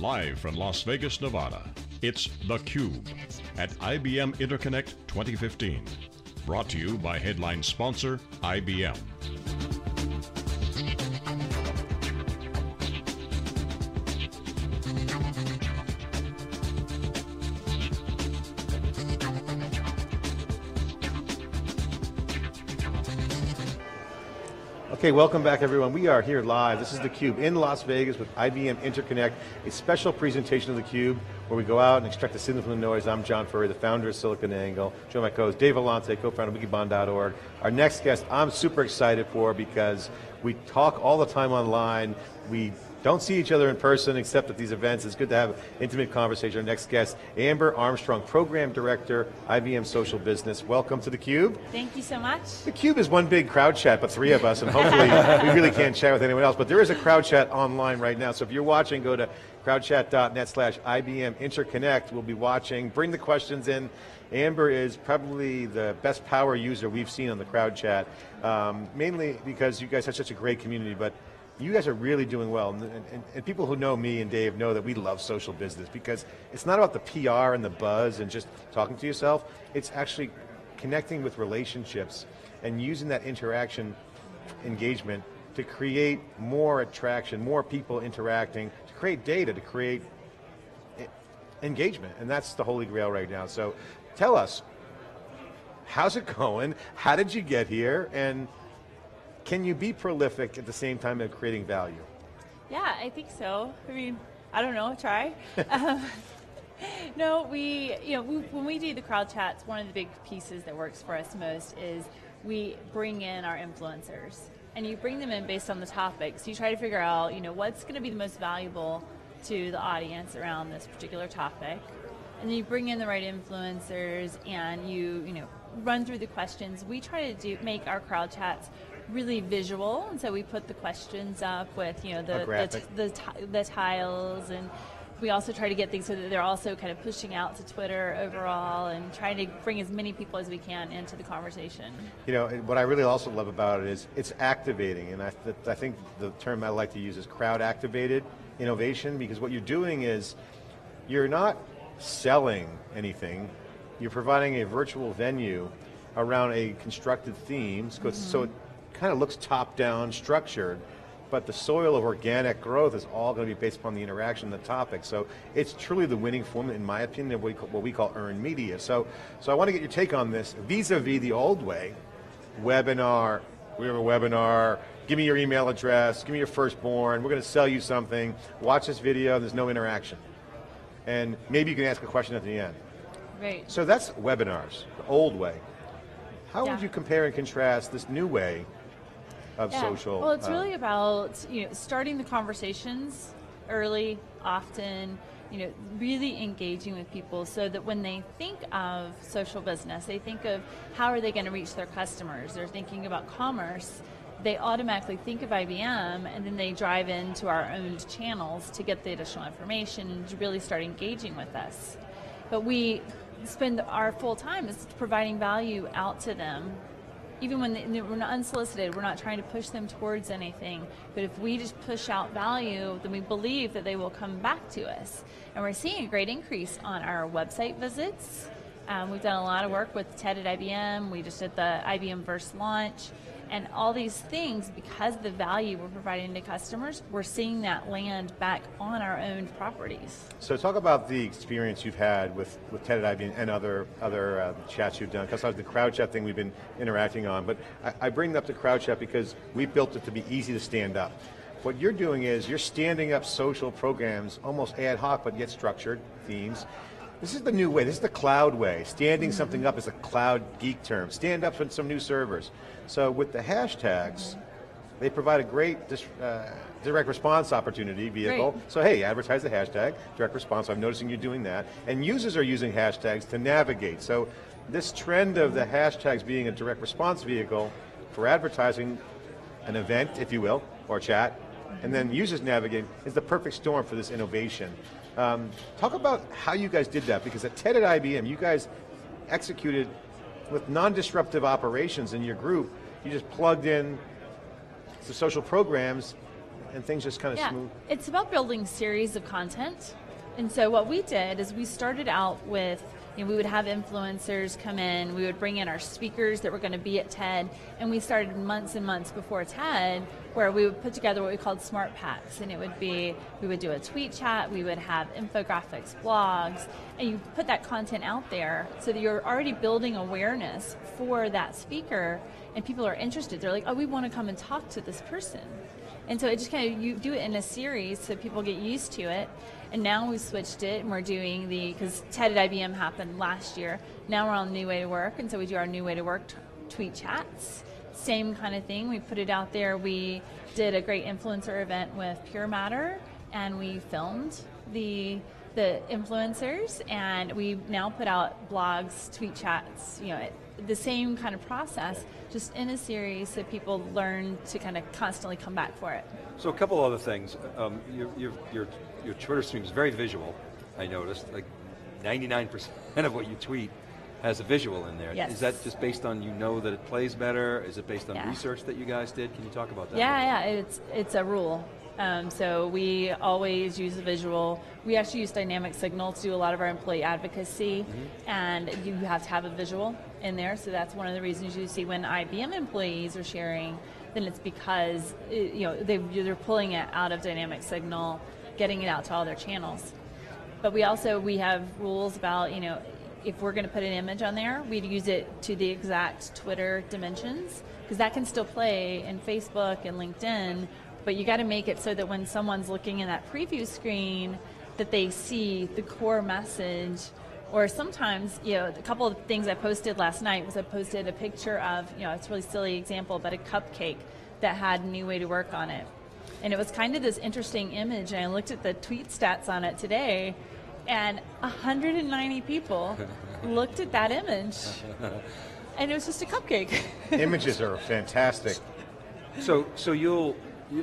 Live from Las Vegas, Nevada, it's theCUBE at IBM Interconnect 2015. Brought to you by headline sponsor, IBM. Okay, welcome back everyone. We are here live. This is theCUBE in Las Vegas with IBM Interconnect, a special presentation of theCUBE where we go out and extract the signal from the noise. I'm John Furrier, the founder of SiliconANGLE. Join my co-host Dave Vellante, co-founder of Wikibon.org. Our next guest I'm super excited for because we talk all the time online. We don't see each other in person except at these events. It's good to have intimate conversation. Our next guest, Amber Armstrong, Program Director, IBM Social Business. Welcome to theCUBE. Thank you so much. theCUBE is one big crowd chat, but three of us, and hopefully we really can't chat with anyone else, but there is a crowd chat online right now, so if you're watching, go to crowdchat.net slash IBM Interconnect. We'll be watching, bring the questions in. Amber is probably the best power user we've seen on the crowd chat, um, mainly because you guys have such a great community, but you guys are really doing well, and, and, and, people who know me and Dave know that we love social business because it's not about the PR and the buzz and just talking to yourself, it's actually connecting with relationships and using that interaction engagement to create more attraction, more people interacting, to create data, to create engagement, and that's the holy grail right now. So tell us, how's it going? How did you get here? And can you be prolific at the same time of creating value? Yeah, I think so. I mean, I don't know, try. um, no, we, you know, we, when we do the crowd chats, one of the big pieces that works for us most is we bring in our influencers. And you bring them in based on the topic. So you try to figure out, you know, what's going to be the most valuable to the audience around this particular topic. And then you bring in the right influencers and you, you know, run through the questions. We try to do make our crowd chats really visual, and so we put the questions up with you know the the, the, the, tiles, and we also try to get things so that they're also kind of pushing out to Twitter overall, and trying to bring as many people as we can into the conversation. You know, what I really also love about it is it's activating, and I, th I think the term I like to use is crowd activated innovation, because what you're doing is you're not selling anything, you're providing a virtual venue around a constructed theme, so, mm -hmm. so kind of looks top-down structured, but the soil of organic growth is all going to be based upon the interaction, the topic. So it's truly the winning formula, in my opinion, of what we call, what we call earned media. So, so I want to get your take on this. Vis-a-vis -vis the old way, webinar, we have a webinar, give me your email address, give me your firstborn, we're going to sell you something, watch this video, there's no interaction. And maybe you can ask a question at the end. Right. So that's webinars, the old way. How yeah. would you compare and contrast this new way of yeah. social. Well, it's um, really about you know starting the conversations early, often. You know, really engaging with people so that when they think of social business, they think of how are they going to reach their customers. They're thinking about commerce. They automatically think of IBM, and then they drive into our owned channels to get the additional information and to really start engaging with us. But we spend our full time is providing value out to them even when they, we're not unsolicited, we're not trying to push them towards anything. But if we just push out value, then we believe that they will come back to us. And we're seeing a great increase on our website visits. Um, we've done a lot of work with TED at IBM. We just did the IBM Verse launch. And all these things, because the value we're providing to customers, we're seeing that land back on our own properties. So talk about the experience you've had with, with TED and other, other uh, chats you've done, because the crowd chat thing we've been interacting on, but I, I bring up the crowd chat because we built it to be easy to stand up. What you're doing is you're standing up social programs, almost ad hoc, but yet structured themes, this is the new way, this is the cloud way. Standing something up is a cloud geek term. Stand up with some new servers. So with the hashtags, they provide a great uh, direct response opportunity vehicle. Great. So hey, advertise the hashtag, direct response, I'm noticing you're doing that. And users are using hashtags to navigate. So this trend of the hashtags being a direct response vehicle for advertising an event, if you will, or chat, and then users navigate is the perfect storm for this innovation. Um, talk about how you guys did that, because at TED at IBM, you guys executed with non-disruptive operations in your group. You just plugged in the social programs and things just kind of Yeah, smooth? it's about building series of content. And so what we did is we started out with, you know, we would have influencers come in, we would bring in our speakers that were going to be at TED, and we started months and months before TED where we would put together what we called smart packs and it would be we would do a tweet chat we would have infographics blogs and you put that content out there so that you're already building awareness for that speaker and people are interested they're like oh we want to come and talk to this person and so it just kind of you do it in a series so people get used to it. And now we switched it and we're doing the because TED at IBM happened last year. Now we're on New Way to Work, and so we do our New Way to Work t- tweet chats. Same kind of thing. We put it out there. We did a great influencer event with Pure Matter, and we filmed the the influencers, and we now put out blogs, tweet chats. You know, the same kind of process, just in a series, so people learn to kind of constantly come back for it. So a couple other things. Um, your, your, your, your Twitter stream is very visual, I noticed. Like 99% of what you tweet has a visual in there. Yes. Is that just based on you know that it plays better? Is it based on Yeah. research that you guys did? Can you talk about that? Yeah, yeah, it's it's a rule. Um, so we always use a visual. We actually use dynamic signal to do a lot of our employee advocacy, and you have to have a visual in there. So that's one of the reasons you see when IBM employees are sharing, then it's because it, you know they they're pulling it out of dynamic signal, getting it out to all their channels. But we also we have rules about you know if we're going to put an image on there, we'd use it to the exact Twitter dimensions because that can still play in Facebook and LinkedIn. But you got to make it so that when someone's looking in that preview screen, that they see the core message. Or sometimes, you know, a couple of things I posted last night was I posted a picture of, you know, it's a really silly example, but a cupcake that had a New Way to Work on it. And it was kind of this interesting image, and I looked at the tweet stats on it today, and 190 people looked at that image, and it was just a cupcake. Images are fantastic. So, so you'll,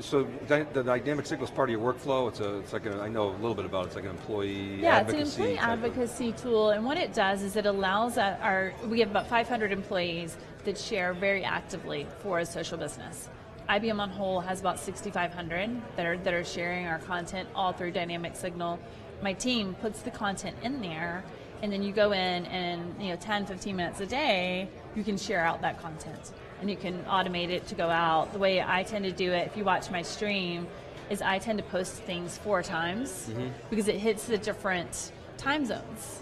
so the dynamic signal is part of your workflow. It's a, it's like a, I know a little bit about it. It's like an employee advocacy. yeah, it's an employee type of- advocacy tool, and what it does is it allows our- our, we have about 500 employees that share very actively for a social business. IBM on whole has about 6,500 that are, that are sharing our content all through Dynamic Signal. My team puts the content in there, and then you go in and you know 10, 15 minutes a day, you can share out that content, and you can automate it to go out. The way I tend to do it, if you watch my stream, is I tend to post things four times mm-hmm. because it hits the different time zones.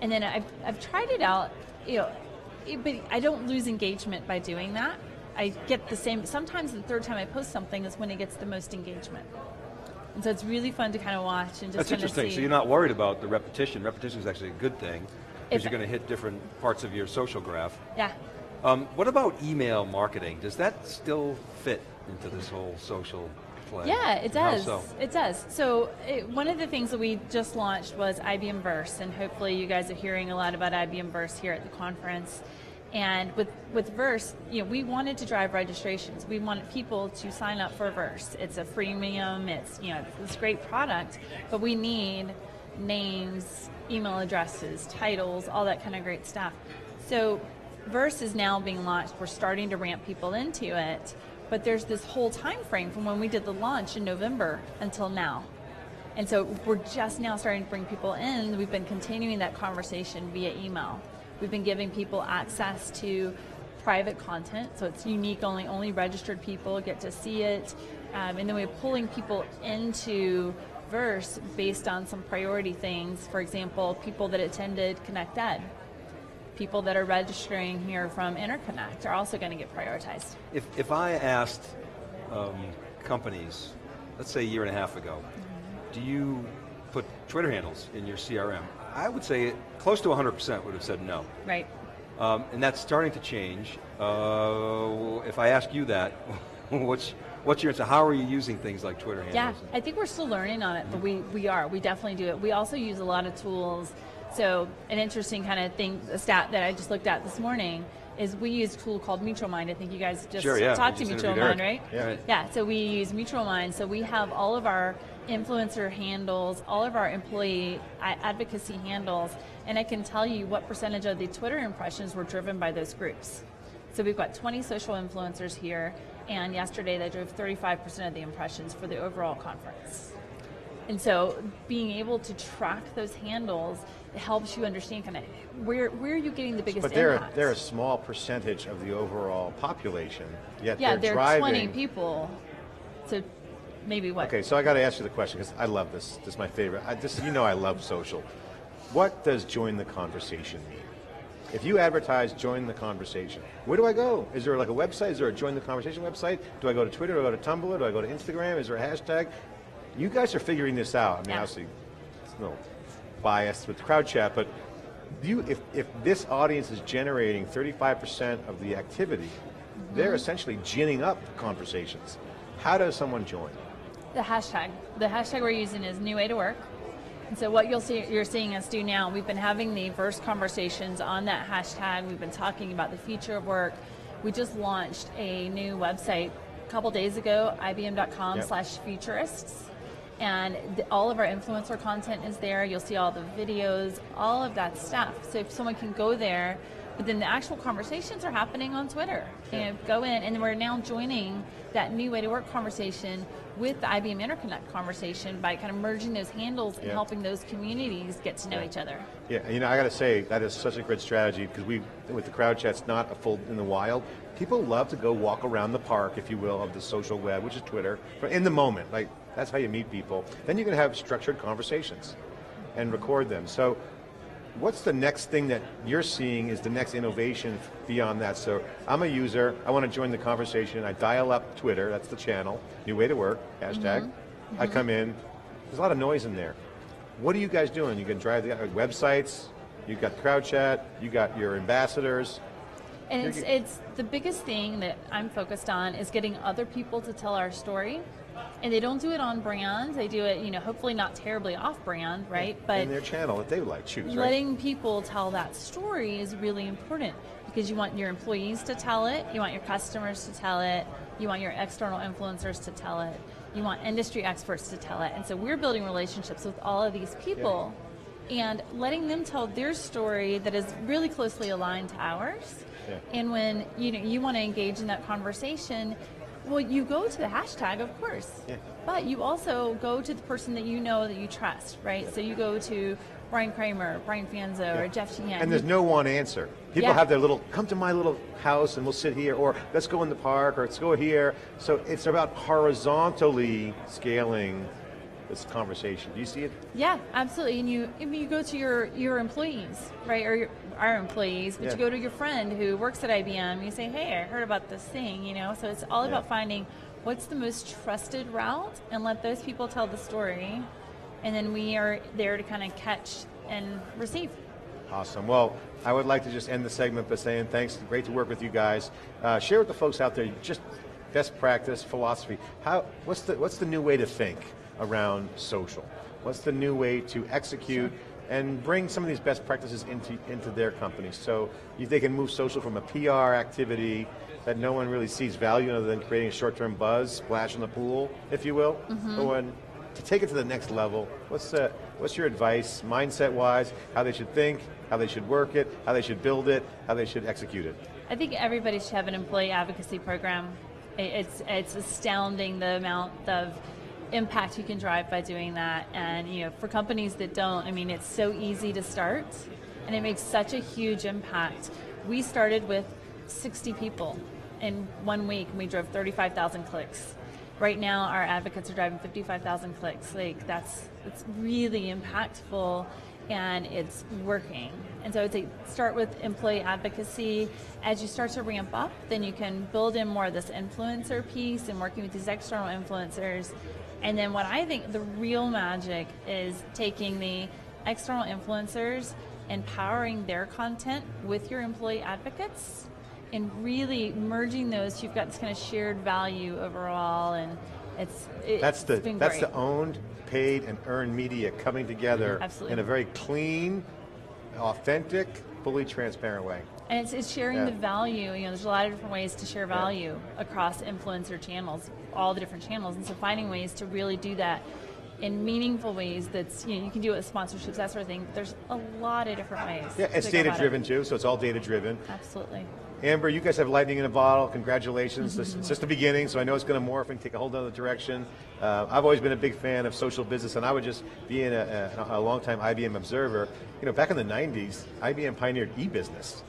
And then I've, I've tried it out, you know, it- but I don't lose engagement by doing that. I get the same, sometimes the third time I post something is when it gets the most engagement. And so it's really fun to kind of watch and just That's interesting. see. So you're not worried about the repetition. Repetition is actually a good thing because you're going to hit different parts of your social graph. Yeah. Um, what about email marketing? Does that still fit into this whole social play? Yeah, it does. so? It does. So it, one of the things that we just launched was IBM Verse, and hopefully you guys are hearing a lot about IBM Verse here at the conference. And with with Verse, you know, we wanted to drive registrations. We wanted people to sign up for Verse. It's a freemium. It's you know, it's a great product, but we need names, email addresses, titles, all that kind of great stuff. So Verse is now being launched. We're starting to ramp people into it, but there's this whole time frame from when we did the launch in November until now. And so we're just now starting to bring people in. We've been continuing that conversation via email. We've been giving people access to private content, so it's unique only, only registered people get to see it. Um, and then we're pulling people into Verse based on some priority things. For example, people that attended Connect Ed people that are registering here from Interconnect are also going to get prioritized. If, if I asked um, companies, let's say a year and a half ago, do you put Twitter handles in your CRM? I would say close to 100% would have said no. Right. Um, and that's starting to change. Uh, if I ask you that, what's, what's your answer? How are you using things like Twitter handles? Yeah, I think we're still learning on it, but we, we are. We definitely do it. We also use a lot of tools. So, an interesting kind of thing, a stat that I just looked at this morning is we use a tool called Mutual Mind. I think you guys just Sure, yeah, talked we to just Mutual Mind, right? Yeah. Right. Yeah, so we use Mutual Mind. So we have all of our influencer handles, all of our employee uh, advocacy handles, and I can tell you what percentage of the Twitter impressions were driven by those groups. So we've got 20 social influencers here, and yesterday they drove 35% of the impressions for the overall conference. And so being able to track those handles helps you understand kind of where where are you getting the biggest But they're, impact. they're a small percentage of the overall population, yet yeah, they're, they're driving. 20 people. Maybe what? Okay, so I got to ask you the question because I love this. This is my favorite. I, this, you know, I love social. What does join the conversation mean? If you advertise join the conversation, where do I go? Is there like a website? Is there a join the conversation website? Do I go to Twitter? Do I go to Tumblr? Do I go to Instagram? Is there a hashtag? You guys are figuring this out. I mean, Yeah. obviously, it's no bias with crowd chat, but you, if, if this audience is generating 35% of the activity, they're mm-hmm. essentially ginning up conversations. How does someone join? The hashtag. The hashtag we're using is New Way to Work. And so what you'll see, you're seeing us do now, we've been having the first conversations on that hashtag. We've been talking about the future of work. We just launched a new website a couple days ago, ibm.com Yep. slash futurists. And the, all of our influencer content is there. You'll see all the videos, all of that stuff. So if someone can go there, but then the actual conversations are happening on Twitter. You know, go in, and we're now joining that new way to work conversation with the IBM Interconnect conversation by kind of merging those handles and Yeah. helping those communities get to know each other. Yeah, you know, I got to say that is such a great strategy because we, with the crowd chat's not a full in the wild. People love to go walk around the park, if you will, of the social web, which is Twitter, but in the moment, like that's how you meet people. Then you can have structured conversations and record them. So, what's the next thing that you're seeing is the next innovation beyond that? So, I'm a user. I want to join the conversation. I dial up Twitter. That's the channel. New way to work. Hashtag. I come in. There's a lot of noise in there. What are you guys doing? You can drive the uh, websites. you've got crowd chat. You got your ambassadors. And it's, it's the biggest thing that I'm focused on is getting other people to tell our story. And they don't do it on brand. They do it, you know, hopefully not terribly off brand, right? But in their channel that they would like choose. Right? letting people tell that story is really important because you want your employees to tell it, you want your customers to tell it, you want your external influencers to tell it, you want industry experts to tell it. And so we're building relationships with all of these people and letting them tell their story that is really closely aligned to ours. Yeah. And when you know you want to engage in that conversation, well, you go to the hashtag, of course. Yeah. But you also go to the person that you know that you trust, right? So you go to Bryan Kramer, Brian Fanzo, or Jeff Sheehan. And there's no one answer. People Yeah. have their little, come to my little house and we'll sit here, or let's go in the park, or let's go here. So it's about horizontally scaling this conversation. Do you see it? Yeah, absolutely. And you, I mean, you go to your your employees, right, or your, our employees, but Yeah. you go to your friend who works at IBM. You say, "Hey, I heard about this thing," you know. So it's all Yeah. about finding what's the most trusted route and let those people tell the story, and then we are there to kind of catch and receive. Awesome. Well, I would like to just end the segment by saying thanks. Great to work with you guys. Uh, share with the folks out there just best practice philosophy. How? What's the What's the new way to think around social? What's the new way to execute and bring some of these best practices into into their companies? So you, they can move social from a PR activity that no one really sees value in other than creating a short-term buzz, splash in the pool, if you will. Mm-hmm. But when to take it to the next level, what's the, what's your advice, mindset-wise, how they should think, how they should work it, how they should build it, how they should execute it? I think everybody should have an employee advocacy program. It's it's astounding the amount of impact you can drive by doing that. And you know, for companies that don't, I mean, it's so easy to start, and it makes such a huge impact. We started with 60 people in one week, and we drove 35,000 clicks. Right now, our advocates are driving 55,000 clicks. Like that's it's really impactful and it's working. And so I would say start with employee advocacy. As you start to ramp up, then you can build in more of this influencer piece and working with these external influencers. And then what I think the real magic is taking the external influencers and powering their content with your employee advocates and really merging those so you've got this kind of shared value overall and it's it, That's the that's great. the owned, paid, and earned media coming together Absolutely. in a very clean, authentic, fully transparent way. And it's, it's sharing Yeah. the value. You know, there's a lot of different ways to share value across influencer channels, all the different channels, and so finding ways to really do that in meaningful ways. That's you know, you can do it with sponsorships, that sort of thing. There's a lot of different ways. Yeah, it's data about it. driven too, so it's all data driven. Absolutely. Amber, you guys have lightning in a bottle. Congratulations. This, it's just the beginning, so I know it's going to morph and take a whole other direction. Uh, I've always been a big fan of social business, and I would just being a, a, a longtime IBM observer. You know, back in the '90s, IBM pioneered e-business,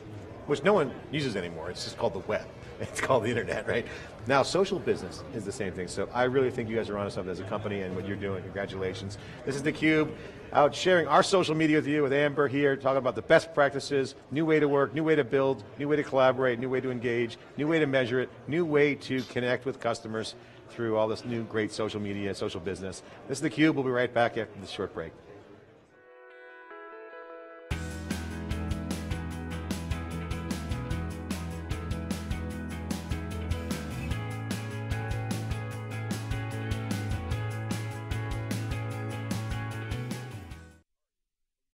which no one uses anymore. It's just called the web. It's called the internet, right? Now, social business is the same thing. So I really think you guys are onto something as a company and what you're doing. Congratulations. This is theCUBE, out sharing our social media with you, with Amber here, talking about the best practices, new way to work, new way to build, new way to collaborate, new way to engage, new way to measure it, new way to connect with customers through all this new great social media, social business. This is theCUBE, we'll be right back after this short break.